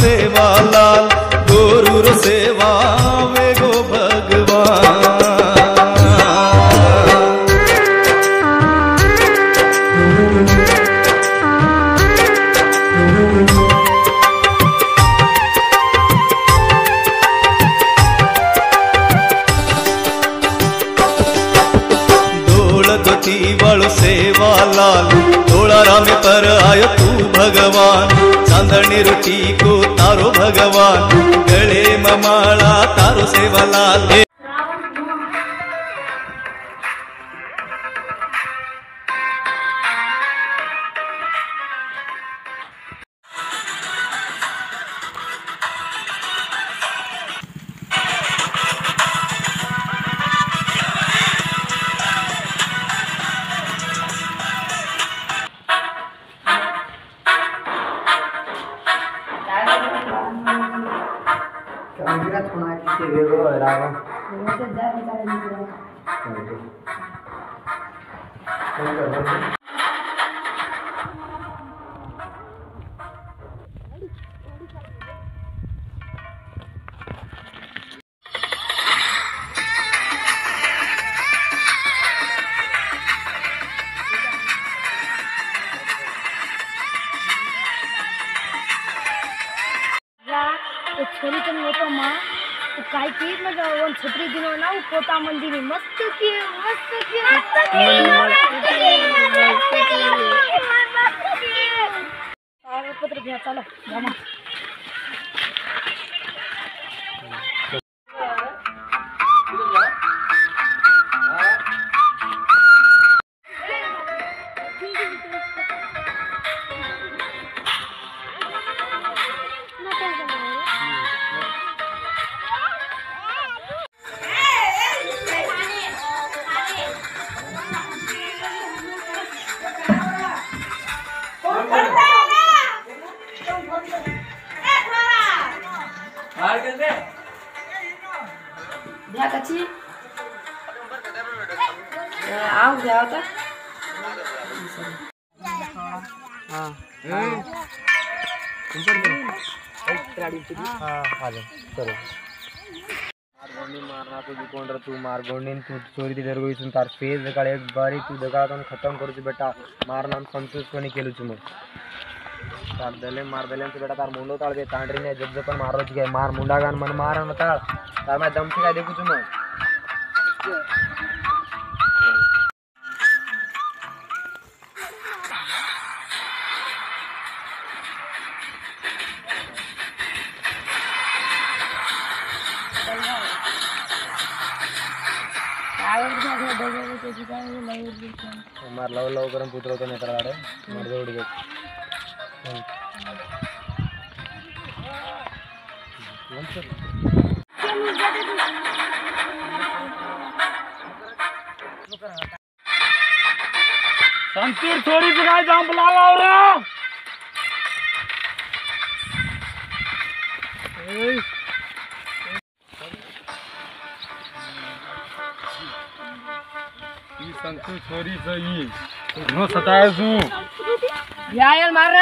सेवा लाल गुरु सेवा में गो भगवान सेवा लाल थोड़ा राम पर आयो तू भगवान। चांदनी रुचि भगवान गले ममाला तारो सेवला अंदर थोड़ा इससे वेगो रागा वैसे जा निकाल दीजिए तो काय की मग वन छत्री दिनो ना वो पोता मंदिर मस्त की मस्त की मस्त की मस्त की कागदपत्र मारना तू तू मार गोंडीन तू चोरी ती तार एक बारी तू तो खत्म करू छु बेटा मार नाम संतोष कोणी केलू छु मग तार दले मार दले तू बेटा तार मुंडो ताळ दे तांडरी ने जब पण मारो मुंडा गान मन मार न ताळ तार मैं दम से काय देखू मग मार लव लव करून पुत्रवतो नाही तर गाडे मार जवळ घे संतूर से काय जाम बुला लाओ रे। संतूर छोरी सही। घणो सताए सु घ्या यार मार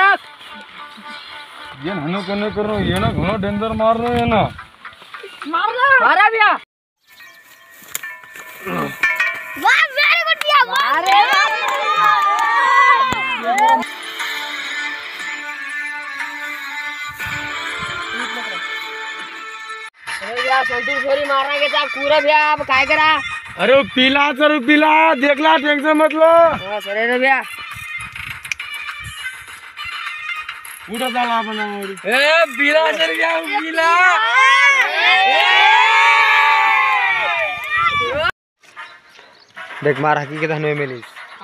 ये हनो कने करो ये ना घणो डेंजर मार रहे है ना। मारा भैया वाह वेरी गुड भैया वाह अरे भैया संतूर छोरी मारना के चाप पूरा भैया अब काय करा? अरे पीला सर पीला देखला टेंशन मत लो। हाँ ए पीला सर भैया पीला। देख मार हकीकत हनो मिली।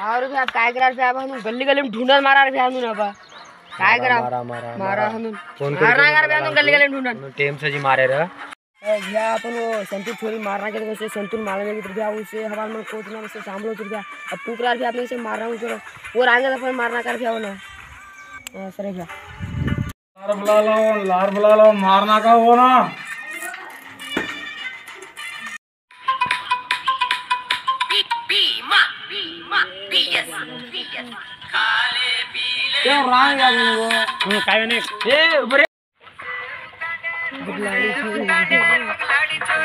और भैया काय करा भैया अब हम गली गली में ढूंढन मारा रे भैया हम अब काय करा मारा मारा मारा हम फ़ोन कर भैया हम गली गली में ढूंढन। टेम से जी मारे रे ए, भैया अपन वो संतूर छोरी मारना के वैसे संतूर मारने के भैया उसे हवा में कोच ना उसे सांभलो तो भैया अब पुकरा भैया अपने से मार रहा हूँ चलो वो आएँगे तो अपन मारना कर भैया वो ना। हाँ, सरे भैया लार बुला लो लार बुला लो मारना का हो ना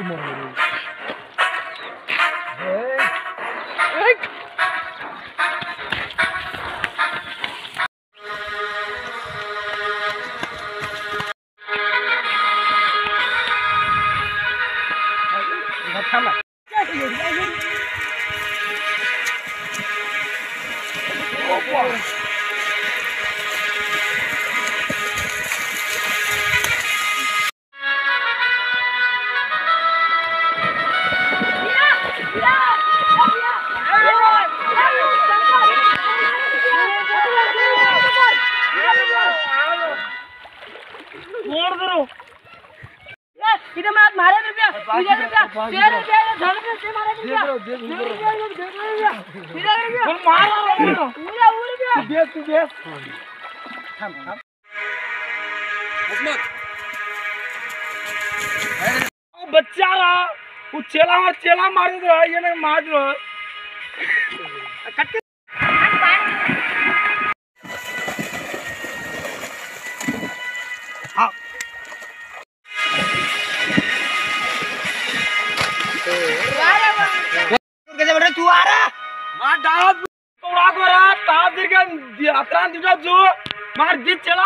Umur इधर मार मारे रुपया इधर रुपया तेरे तेरे धन से मारे रुपया इधर रुपया बोल मार पूरा उड़ गया। दे तू दे थम थम मत बच्चा रहा। वो चेला मार चेला मार रहा ये ना मार रहा అత్రా దిగొచ్చు మరి ది చెలా